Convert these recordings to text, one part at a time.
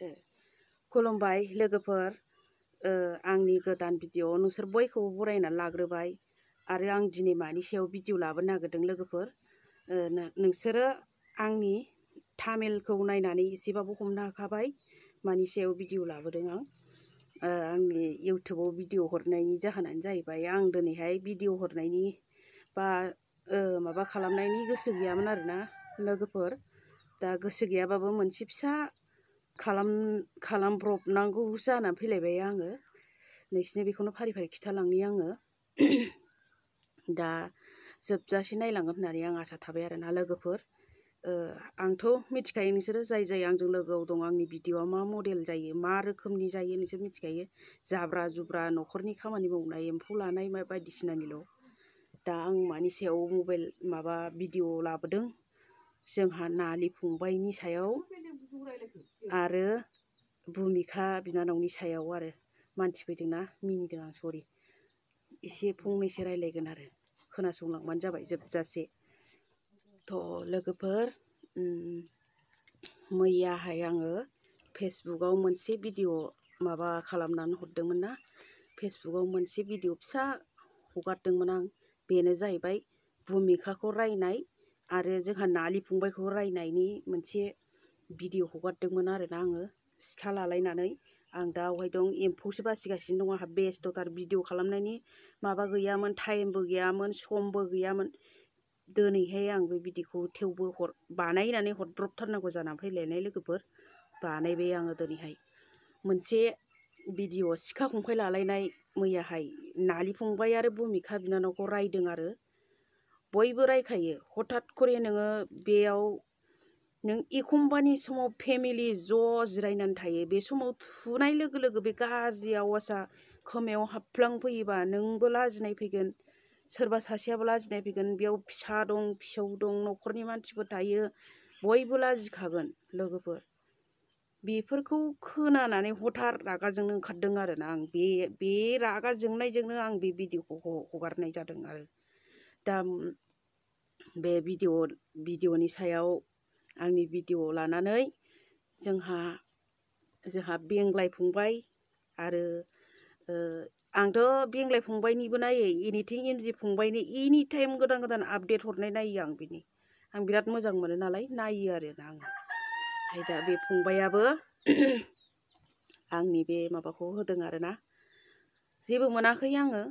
ए, खुलुमबाय लोगोफोर ओ, आंनि गोदान भिडिअ नोंसोर बयखौबो बरायनानै लाग्रोबाय आरो आं दिनै मानि सायाव भिडिअ लाबोनो नागिरदों लोगोफोर ओ, नो- नोंसोरो आंनि थामिलखौ नायनानै एसेबाबो हमनो हाखाबाय मानि सायाव भिडिअ लाबोदों आं ओ, आंनि इउटुबाव भिडिअ हरनायनि जाहोनानो जाहैबाय आं दिनैहाय भिडिअ हरनायनि बा ओ, माबा खालामनायनि गोसो गैयामोन आरोना लोगोफोर दा गोसो गैयाबाबो मोनसे फिसा खालाम खालामब्रबनांगौ जानानै फैलायबाय आङो नोंसिनो बेखौनो फारि फारि खिथालांनि आङो दा जोबजासे नायलांगोन होननानै आं आसा थाबाय आरोना लोगोफोर ओ, आंथ' मिथिखायो नोंसोरो जाय जाय आंजों लोगोआव दं आंनि भिडिअआ मा मडेल जायो मा रोखोमनि जायो नोंसोर मिथिखायो जाब्रा जुब्रा न'खरनि खामानि मावनाय एम्फौ लानाय मा बायदिसिनानिल' दा आं मानि सायाव मबाइल माबा भिडिअ लाबोदों जोंहा नालि फंबायनि सायाव आरो भुमिखा बिनानावनि सायाव आरो मानसि फैदोंना मिनिदों आं सरि एसे फंनैसो रायलायगोन आरो खोनासंलांबानो जाबाय जोबजासे थ' लोगोफोर उम, मैयाहाय आङो फेसबुकआव मोनसे भिडिअ माबा खालामनानै हरदोंमोन ना फेसबुकआव मोनसे भिडिअ फिसा हगारदोंमोन आं बेनो जाहैबाय भुमिखाखौ रायनाय आरो जोंहा नालि फंबायखौ रायनायनि मोनसे भिडिअ हगारदोंमोन आरोना आङो। सिखा लालायनानै। आं दा अहाय दं। एम्फौसो बासिगासिनो दं आंहा। बेस्थ'थार भिडिअ खालामनायनि माबा गैयामोन, टाइमबो गैयामोन, समबो गैयामोन। दिनैहाय आं बे भिडिअखौ थेवबो हर, बानायनानै हरब्रबथारनांगौ जानानै फैलायनाय लोगोफोर। बानायबाय आङो दिनैहाय। मोनसे भिडिअ सिखा खंखाइ लालायनाय मैयाहाय नालि फंबाय आरो भुमिखा बिनानावखौ रायदों आरो। बयबो रायखायो हठात खरे नोङो बेयाव नों एखमबानि समाव फेमिलि ज' जिरायनानै थायो बे समाव थुनाय लोगो लोगो बे गाज्रि आवाजआ खोमायाव हाबफ्लांफैयोबा नोंबो लाजिनाय फैगोन सोरबा सासेयाबो लाजिनाय फैगोन बेयाव फिसा दं फिसौ दं न'खरनि मानसिफोर थायो बयबो लाजिखागोन लोगोफोर बेफोरखौ खोनानानै हथार रागा जोंनो ओंखारदों आरोना आं बे बे रागा जोंनायजोंनो आं बे भिडिअखौ ह- हगारनाय जादों आरो दा बे भिडिअ भिडिअनि सायाव आंनि भिडिअ लानानै जोंहा जोंहा बेंग्लाय फंबाय आरो ओ, आंथ' बेंग्लाय फंबायनिबो नायो एनिथिं एनजि फंबायनि एनि टाइम गोदान गोदान आपडेट हरनाय नायो आं बिनि आं बिराद मोजां मोनो नालाय नायो आरोना आङो ओमफ्राय दा बे फंबायाबो आंनि बे माबाखौ होदों आरोना जेबो मोनाखै आङो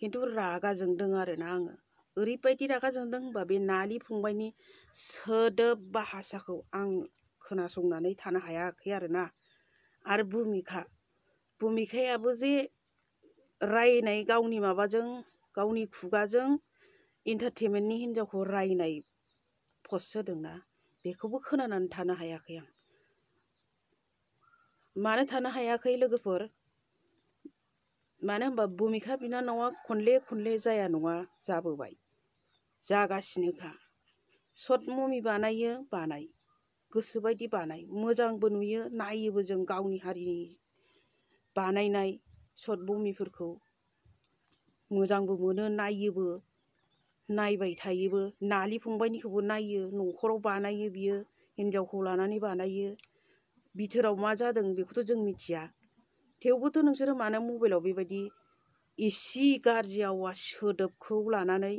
खिन्थु रागा जोंदों आरोना आङो ओरैबायदि रागा जोंदों होनबा बे नालि फंबायनि सोदोब भाषाखौ आं खोनासंनानै थानो हायाखै आरोना। आरो भुमिखा। भुमिखायाबो जे रायनाय गावनि माबाजों, गावनि खुगाजों इन्टारटेनमेन्टनि हिन्जावखौ रायनाय पस्ट होदोंना, बेखौबो खोनानानै थानो हायाखै आं। मानो थानो हायाखै लोगोफोर? मानो होनबा भुमिखा बिनानावा खनले खनले जाया नङा, जाबोबाय। जागासिनोखा सर्ट मुभि बानायो बानाय गोसोबायदि बानाय मोजांबो नुयो नायोबो जों गावनि हारिनि बानायनाय सर्ट मुभिफोरखौ मोजांबो मोनो नायोबो नायबाय थायोबो नालि फंबायनिखौबो नायो न'खराव बानायो बियो हिन्जावखौ लानानै बानायो बिथोराव मा जादों बेखौथ' जों मिथिया थेवबोथ' नोंसोरो मानो मबाइलाव बेबायदि इसे गाज्रि आवाज सोदोबखौ लानानै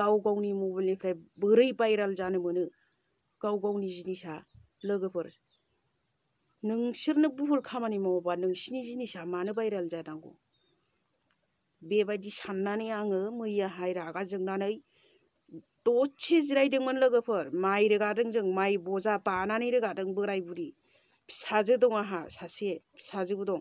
गाव गावनि मबाइलनिफ्राय बोरै भाइराल जानो मोनो गाव गावनि जिनिसा, लोगोफोर। नोंसोरनो भुल खामानि मावोबा नोंसिनि जिनिसा मानो भाइराल जानांगौ? बेबायदि साननानै आङो मैयाहाय रागा जोंनानै दसे जिरायदोंमोन लोगोफोर। माइ रोगादों जों, माइ बजा बानानै रोगादों बोराय बुरि। फिसाजो दं आंहा, सासे फिसाजोबो दं।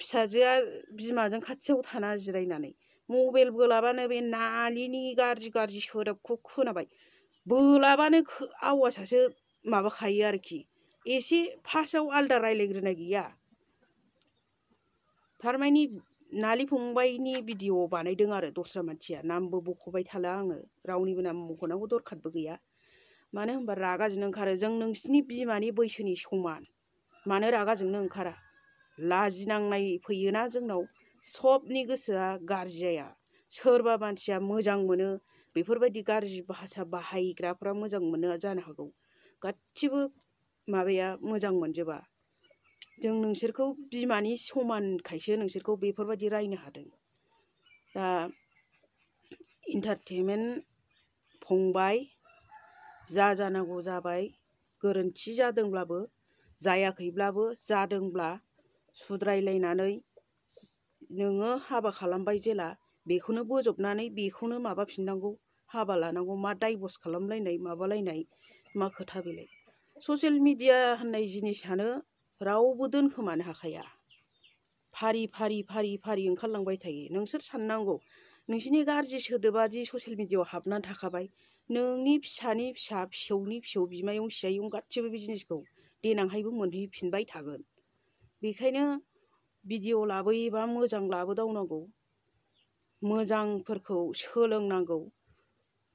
फिसाजोआ बिमाजों खाथियाव थाना जिरायनानै। मबाइल बोलाबानो बे नालिनि गाज्रि गाज्रि सोदोबखौ खोनाबाय। बोलाबानो आवाजासो माबाखायो आरोखि। एसे फार्स्टआव आलदा रायज्लायग्रोनाय गैया। थारमानि नालि फंबायनि भिडिअ बानायदों आरो दस्रा मानसिया। नामबो बख'बाय थाला आङो। रावनिबो नाम मख'नांगौ दरखारबो गैया। मानो होनबा रागा जोंनो ओंखारो। जों नोंसिनि बिमानि बैसोनि समान। मानो रागा जोंनो ओंखारा? लाजिनांनाय फैयोना जोंनाव। सबनि गोसोआ गाज्रि जाया सोरबा मानसिया मोजां मोनो, बेफोरबायदि गाज्रि भाषा बाहायग्राफ्रा मोजां मोनो जानो हागौ। गासिबो माबाया मोजां मोनजोबा। जों नोंसोरखौ बिमानि समानखायसो नोंसोरखौ बेफोरबायदि रायनो हादों। दा इन्टारटेनमेन्ट फंबाय, जा जानांगौ जाबाय, गोरोन्थि जादोंब्लाबो, जायाखैब्लाबो जादोंब्ला सुद्रायलायनानै नोङो हाबा खालामबाय जेला बेखौनो बोजबनानै बेखौनो माबाफिननांगौ हाबा लानांगौ मा डाइभर्स खालामलायनाय माबालायनाय मा खोथा बेलाय ससियेल मिडिया होननाय जिनिसानो रावबो दोनखोमानो हाखाया फारि फारि फारि फारि ओंखारलांबाय थायो नोंसोर साननांगौ नोंसिनि गाज्रि सोदोबा दि ससियेल मिडियाआव हाबनानै थाखाबाय नोंनि फिसानि फिसा फिसौनि फिसौ बिमायं सियायं गासिबो बे जिनिसखौ देनांहायबो मोनहैफिनबाय थागोन बेखायनो भिडिअ लाबोयोबा मोजां लाबोदावनांगौ। मोजांफोरखौ सोलोंनांगौ।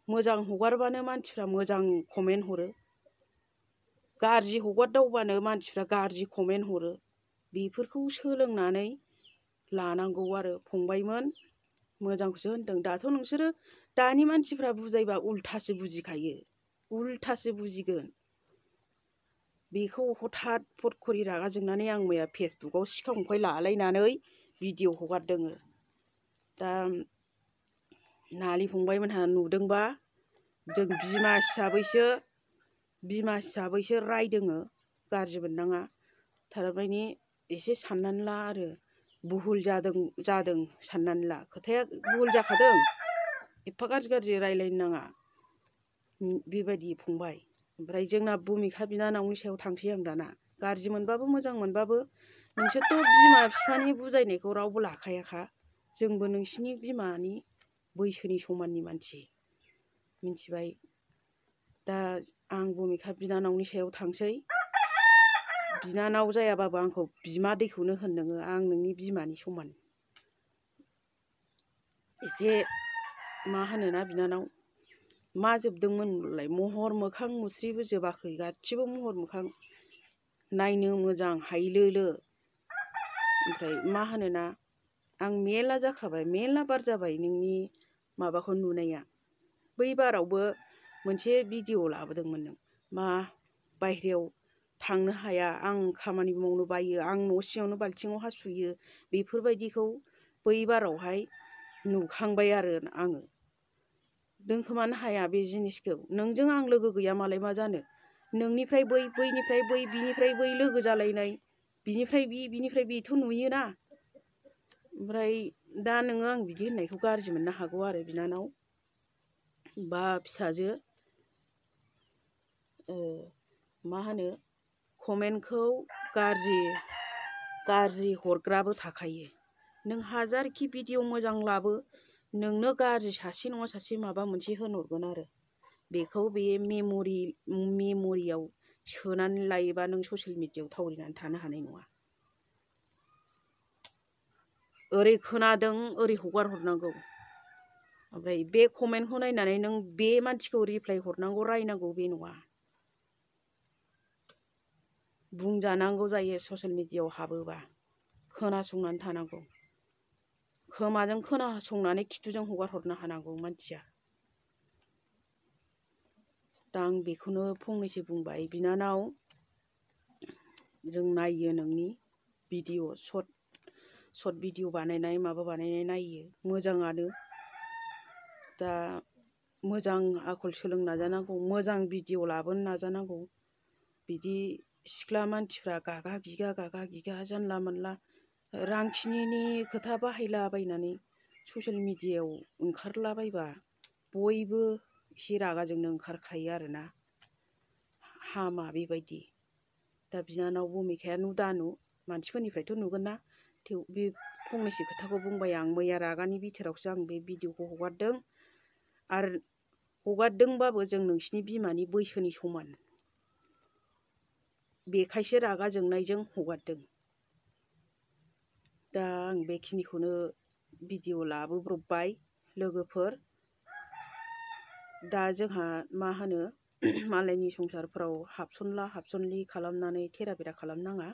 मोजां हगारबानो मानसिफ्रा मोजां कमेन्ट हरो। गाज्रि हगारदावबानो मानसिफ्रा गाज्रि कमेन्ट हरो। बेफोरखौ सोलोंनानै लानांगौ आरो। फंबायमोन, मोजांखौसो होनदों। दाथ' नोंसोरो दानि मानसिफ्रा बुजायबा उल्थासो बुजिखायो। उल्थासो बुजिगोन। बेखौ हथात फटखरि रागा जोंनानै आं मैया फेसबुकआव सिखा खंखाय लालायनानै भिडिअ हगारदों दा नालि फंबायमोनहा नुदोंबा जों बिमा हिसाबैसो बिमा हिसाबैसो रायदोङो गाज्रि मोननाङा थारमानि एसे साननानै ला आरो बुहुल जादों जादों साननानै ला खोथाया बुहुल जाखादों एफा गाज्रि गाज्रि रायलायनो नाङा बेबायदि फंबाय ओमफ्राय जोंना भुमिखा बिनानावनि सायाव थांसै आं दाना गाज्रि मोनबाबो मोजां मोनबाबो नोंसोरथ' बिमा बिफानि बुजायनायखौ रावबो लाखायाखा जोंबो नोंसिनि बिमानि बैसोनि समाननि मानसि मिथिबाय दा आं भुमिखा बिनानावनि सायाव थांसै बिनानाव जायाबाबो आंखौ बिमा दैखौनो होन नोङो आं नोंनि बिमानि समान एसे मा होनोना बिनानाव मा जोबदोंमोनलाय महर मोखां मुस्रिबो जोबाखै। गासिबो महर मोखां नायनो मोजां हायलोलो। ओमफ्राय मा होनोना, आं मेला जाखाबाय मेला बार जाबाय नोंनि माबाखौ नुनाया। बै बारावबो मोनसे भिडिअ लाबोदोंमोन नों। मा बायह्रायाव थांनो हाया, आं खामानि मावनो बायो, आं न' सिङावनो बाल्थिङाव हासुयो। बेफोरबायदिखौ बै बारावहाय नुखांबाय आरो आङो। दोनखोमानो हाया बे जिनिसखौ नोंजों आं लोगो गैया मालाय मा जानो नोंनिफ्राय बै बैनिफ्राय बै बिनिफ्राय बै लोगो जालायनाय बिनिफ्राय बि बिनिफ्राय बेथ' नुयोना ओमफ्राय दा नोङो आं बिदि होननायखौ गाज्रि मोननो हागौ आरो बिनानाव बा फिसाजो मा होनो कमेन्टखौ गाज्रि गाज्रि हरग्राबो थाखायो नों हाजारखि भिडिअ मोजां लाबो नोंनो गाज्रि सासे नङा सासे माबा मोनसे होनहरगोन आरो बेखौ बे मेम'रि मेम'रियाव सोनानै लायोबा नों ससियेल मिडियायाव थावरिनानै थानो हानाय नङा ओरै खोनादों ओरै हगार हरनांगौ ओमफ्राय बे कमेन्टखौ नायनानै नों बे मानसिखौ रिप्लाय हरनांगौ रायनांगौ बे नङा बुंजानांगौ जायो ससियेल मिडियायाव हाबोबा खोनासंनानै थानांगौ खोमाजों खोनासंनानै खिथुजों हगार हरनो हानांगौ मानसिया दा आं बेखौनो फंनैसो बुंबाय बिनानाव जों नायो नोंनि भिडिअ सर्ट सर्ट भिडिअ बानायनाय माबा बानायनाय नायो मोजाङानो दा मोजां आखल सोलोंनो नाजानांगौ मोजां भिडिअ लाबोनो नाजानांगौ बिदि सिख्ला मानसिफ्रा गागा गिगा गागा गिगा जानला मोनला रांखिनिनि खोथा बाहायलाबायनानै ससियेल मिडियायाव ओंखारलाबायबा बयबो एसे रागा जोंनो ओंखारखायो आरोना हामा बेबायदि दा बिनानाव भुमिखाया नु दानु मानसिफोरनिफ्रायथ' नुगोन ना थेव बे फंनैसो खोथाखौ बुंबाय आं मैया रागानि बिथोरावसो आं बे भिडिअखौ हगारदों आरो हगारदोंबाबो जों नोंसिनि बिमानि बैसोनि समान बेखायसो रागा जोंनायजों हगारदों दा आं बेखिनिखौनो भिडिअ लाबोब्रबबाय लोगोफोर दा जोंहा मा होनो मालायनि संसारफ्राव हाबसनला हाबसनलि खालामनानै थेरा बेरा खालामनाङा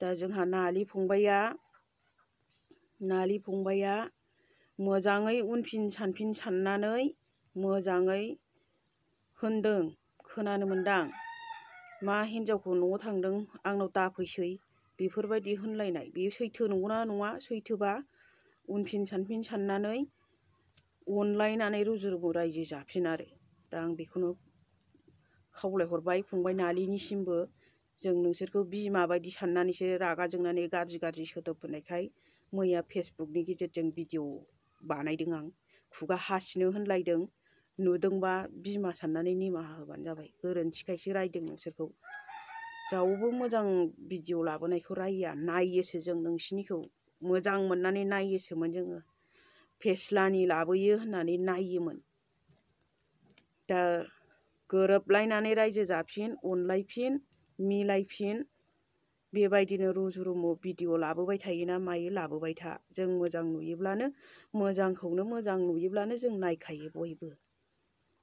दा जोंहा नालि फंबाया नालि फंबाया मोजाङै उनफिन सानफिन साननानै मोजाङै होनदों खोनानो मोनदां मा हिनजावखौ न'आव थांदों आंनाव दाफैसै बेफोरबायदि होनलायनाय। बेयो सैथो नंगौना नङा? सैथोबा? उनफिन सानफिन साननानै अनलायनानै रुजु रुमु रायजो जाफिन आरो। दा आं बेखौनो खावलायहरबाय फंबाय नालिनिसिमबो। जों नोंसोरखौ बिमा बायदि साननानैसो रागा जोंनानै गाज्रि गाज्रि सोदोब होनायखाय मैया फेसबुकनि गेजेरजों भिडिअ बानायदों आं। खुगा हासिनो होनलायदों। नुदोंबा बिमा साननानै निमाहा होबानो जाबाय। गोरोन्थिखायसो रायदों नोंसोरखौ। रावबो मोजां भिडिअ लाबोनायखौ रायया नायोसो जों नोंसिनिखौ मोजां मोननानै नायोसोमोन जोङो फेस्लानि लाबोयो होननानै नायोमोन दा गोरोबलायनानै रायजो जाफिन अनलायफिन मिलायफिन बेबायदिनो रुजु रुमु भिडिअ लाबोबाय थायोना मायो लाबोबाय था जों मोजां नुयोब्लानो मोजांखौनो मोजां नुयोब्लानो जों नायखायो बयबो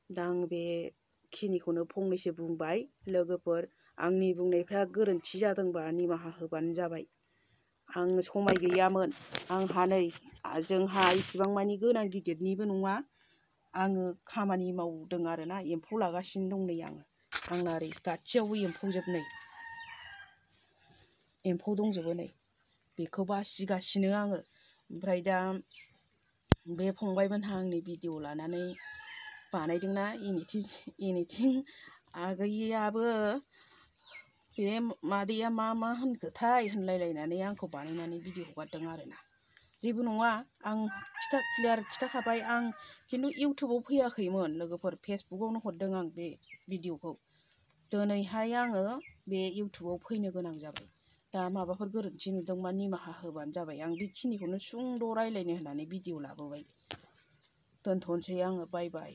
दा आं बेखिनिखौनो फंनैसो बुंबाय लोगोफोर आंनि बुंनायफ्रा गोरोन्थि जादोंबा निमाहा होबानो जाबाय आं समाय गैयामोन आंहा नै जोंहा इसिबां मानि गोनां गिदिरनिबो नङा आङो खामानि मावदों आरोना एम्फौ लागासिनो दं नै आङो आंना ओरै गाथियावबो एम्फौजोब नै एम्फौ दंजोबो नै बेखौ बासिगासिनो आङो ओमफ्राय दा बे फंबायमोनहा आंनि भिडिअ लानानै बानायदोंना इनिथिं इनिथिं आगैयाबो बे मादैया मा मा होनखोथाय होनलायलायनानै आंखौ बानायनानै भिडिअ हगारदों आरोना जेबो नङा आं खिथा क्लियार खिथाखाबाय आं खिन्थु इउटुबाव फैयाखैमोन लोगोफोर फेसबुकआवनो हरदों आं बे भिडिअखौ दिनैहाय आङो बे इउटुबाव फैनो गोनां जाबाय दा माबाफोर गोरोन्थि नुदोंबा निमाहा होबानो जाबाय आं बेखिनिखौनो सुंद' रायलायनो होननानै भिडिअ लाबोबाय दोनथ'नोसै आङो बाय बाय